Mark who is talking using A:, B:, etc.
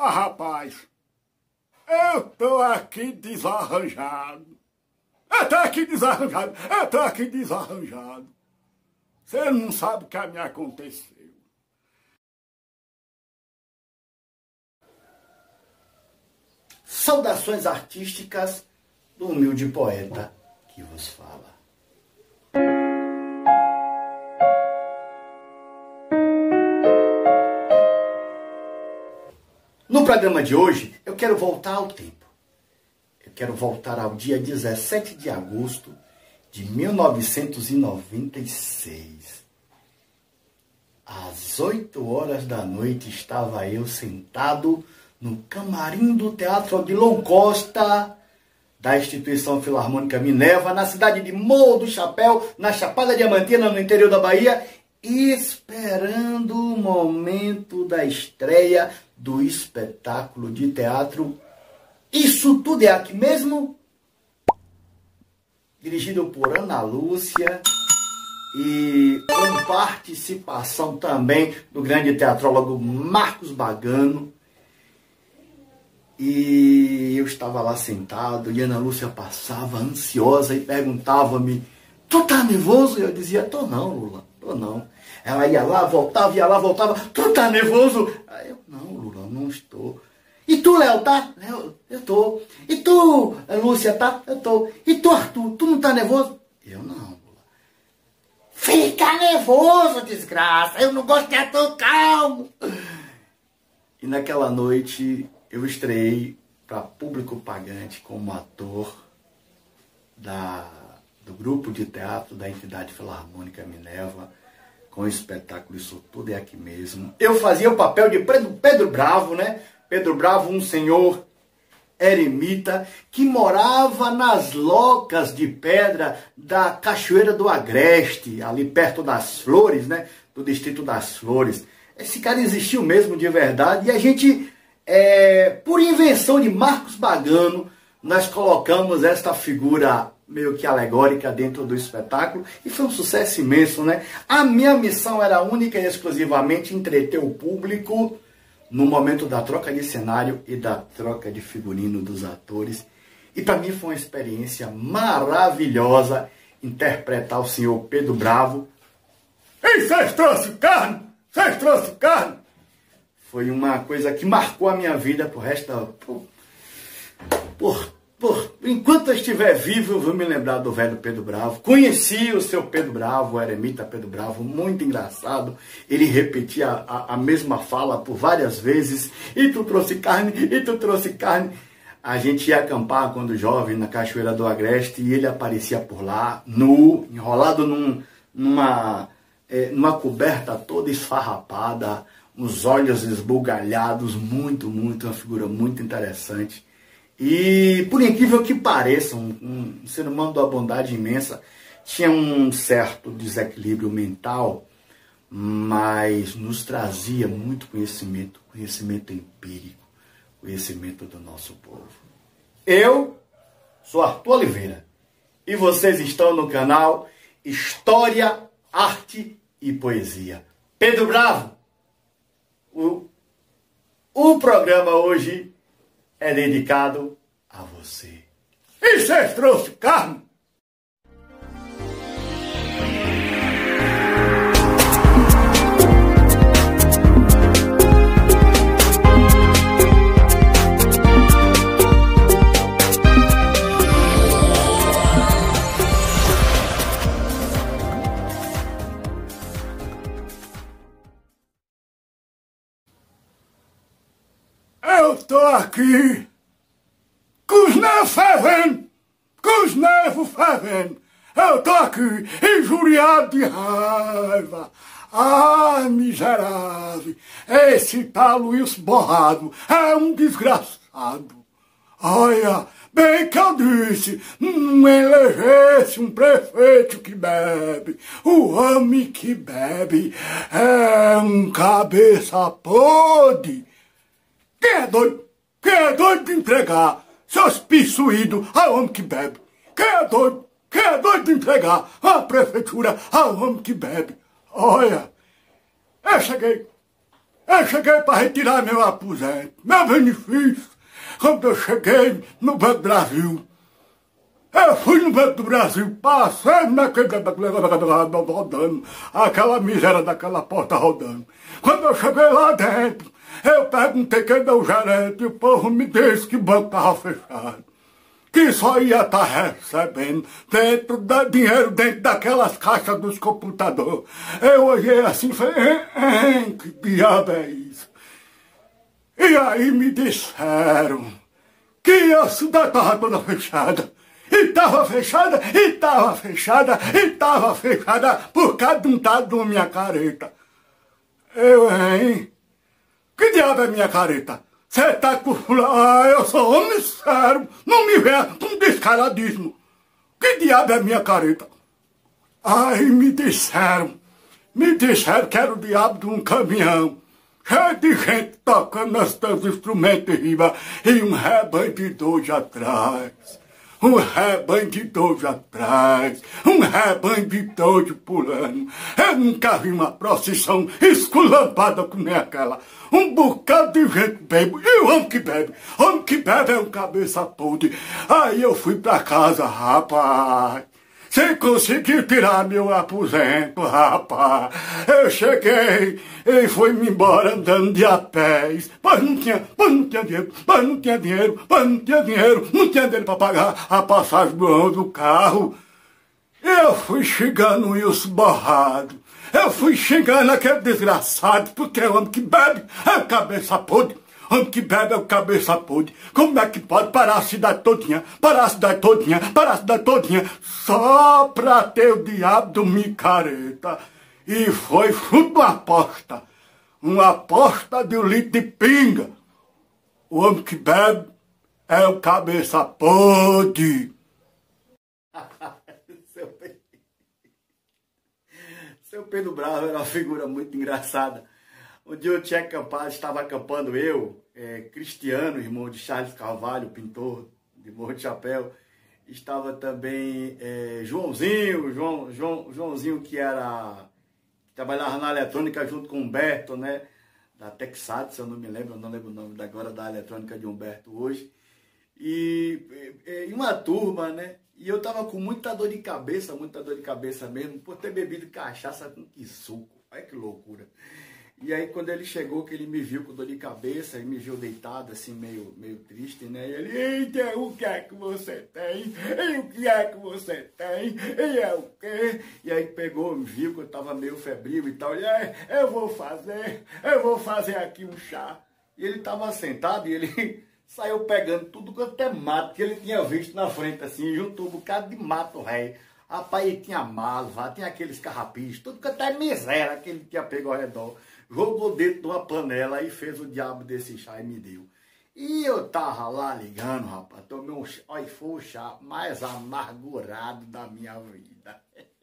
A: Ah, rapaz, eu tô aqui desarranjado. Eu tô aqui desarranjado. Eu tô aqui desarranjado. Você não sabe o que me aconteceu.
B: Saudações artísticas do humilde poeta que vos fala. Programa de hoje, eu quero voltar ao tempo. Eu quero voltar ao dia 17 de agosto de 1996. Às 8 horas da noite estava eu sentado no camarim do Teatro Odilon Costa, da Instituição Filarmônica Minerva, na cidade de Morro do Chapéu, na Chapada Diamantina, no interior da Bahia, esperando o momento da estreia do espetáculo de teatro Isso Tudo é Aqui Mesmo? Dirigido por Ana Lúcia e com participação também do grande teatrólogo Marcos Bagano. E eu estava lá sentado e Ana Lúcia passava ansiosa e perguntava-me: Tu tá nervoso? Eu dizia: Tô não, Lula. Tô não. Ela ia lá, voltava, ia lá, voltava. Tu tá nervoso? Aí eu, não, não estou. E tu, Léo, tá? Léo, eu tô. E tu, Lúcia, tá? Eu tô. E tu, Arthur, tu não tá nervoso? Eu não. Fica nervoso, desgraça. Eu não gosto de ator calmo. E naquela noite eu estreiei para público pagante como ator da do grupo de teatro da entidade filarmônica Minerva, com o espetáculo Isso Tudo é Aqui Mesmo. Eu fazia o papel de Pedro, Pedro Bravo, né? Pedro Bravo, um senhor eremita que morava nas locas de pedra da Cachoeira do Agreste, ali perto das Flores, né? Do distrito das Flores. Esse cara existiu mesmo de verdade e a gente, é, por invenção de Marcos Bagano, nós colocamos esta figura meio que alegórica dentro do espetáculo e foi um sucesso imenso, né? A minha missão era única e exclusivamente entreter o público no momento da troca de cenário e da troca de figurino dos atores. E para mim foi uma experiência maravilhosa interpretar o senhor Pedro Bravo.
A: Ei, vocês trouxeram carne? Vocês trouxeram carne?
B: Foi uma coisa que marcou a minha vida por resto da... por, por por, enquanto eu estiver vivo, eu vou me lembrar do velho Pedro Bravo. Conheci o seu Pedro Bravo, o eremita Pedro Bravo, muito engraçado. Ele repetia a, a, mesma fala por várias vezes. E tu trouxe carne, e tu trouxe carne. A gente ia acampar quando jovem na Cachoeira do Agreste e ele aparecia por lá, nu, enrolado num, numa, é, numa coberta toda esfarrapada, uns olhos esbugalhados, muito, muito, uma figura muito interessante. E por incrível que pareça, um, um ser humano da bondade imensa tinha um certo desequilíbrio mental, mas nos trazia muito conhecimento, conhecimento empírico, conhecimento do nosso povo. Eu sou Arthur Oliveira e vocês estão no canal História, Arte e Poesia. Pedro Bravo, o, o programa hoje é dedicado a você.
A: E você trouxe carne? Aqui com os nervos fervendo, com os nervos fervendo. Eu tô aqui injuriado de raiva. Ah, miserável, esse tal Luiz Borrado é um desgraçado. Olha, bem que eu disse, não elegesse um prefeito que bebe. O homem que bebe é um cabeça podre. Quem é doido? Quem é doido de entregar seus pissuídos ao homem que bebe? Quem é doido? Quem é doido de entregar a prefeitura ao homem que bebe? Olha, eu cheguei, Eu cheguei para retirar meu aposento, meu benefício. Quando eu cheguei no Banco Brasil, eu fui no Banco do Brasil, passei naquele rodando, aquela miséria daquela porta rodando. Quando eu cheguei lá dentro, eu perguntei quem é o gerente e o povo me disse que o banco estava fechado. Que só ia estar tá recebendo dentro da dinheiro dentro daquelas caixas dos computadores. Eu olhei assim e falei, que diabo é isso? E aí me disseram que a cidade estava toda fechada. E estava fechada, e estava fechada, e estava fechada por causa de um tal de minha careta. Eu, hein? Que diabo é minha careta? Você tá com... Ah, eu sou homem sério. Não me vê com descaradismo. Que diabo é minha careta? Aí me disseram, me disseram que era o diabo de um caminhão. Cheio de gente tocando teus instrumentos riba e um rebanho de dois atrás um rebanho de dois atrás, um rebanho de dois pulando. Eu nunca vi uma procissão esculampada como aquela. Um bocado de gente bebe, e o homem que bebe, homem que bebe é um cabeça podre. Aí eu fui pra casa, rapaz. Sem conseguir tirar meu aposento, rapaz. Eu cheguei e fui-me embora andando de a pés. Mas não tinha, mas não tinha dinheiro, mas não tinha dinheiro, mas não tinha dinheiro, não tinha dinheiro para pagar a passagem do, carro. Eu fui chegando isso borrado. Eu fui xingando aquele desgraçado, porque é homem que bebe, é cabeça podre. Homem que bebe é o cabeça podre. Como é que pode parar a cidade todinha, parar a cidade todinha, parar a cidade todinha, só pra ter o diabo do micareta? E foi fruto uma aposta. Uma aposta de um litro de pinga. O homem que bebe é o cabeça podre.
B: Seu Pedro Bravo era uma figura muito engraçada. Um dia eu tinha acampado, estava acampando eu, é, Cristiano, irmão de Charles Carvalho, pintor de Morro de Chapéu. Estava também é, Joãozinho, João, João, Joãozinho que era que trabalhava na eletrônica junto com Humberto, né? Da Texat, se eu não me lembro, eu não lembro o nome agora da eletrônica de Humberto hoje. E, e uma turma, né? E eu tava com muita dor de cabeça, muita dor de cabeça mesmo, por ter bebido cachaça com que suco. Olha que loucura. E aí quando ele chegou, que ele me viu com dor de cabeça e me viu deitado, assim, meio, meio triste, né? E ele, eita, o que é que você tem? E o que é que você tem? E é o quê? E aí pegou, me viu que eu tava meio febril e tal. E aí, eu vou fazer, eu vou fazer aqui um chá. E ele tava sentado e ele saiu pegando tudo quanto é mato que ele tinha visto na frente, assim, juntou um bocado de mato, rei. Rapaz, tinha malva, tinha aqueles carrapichos, tudo quanto é miséria que ele tinha pego ao redor jogou dentro de uma panela e fez o diabo desse chá e me deu. E eu tava lá ligando, rapaz, tomei um chá, olha, foi o chá mais amargurado da minha vida.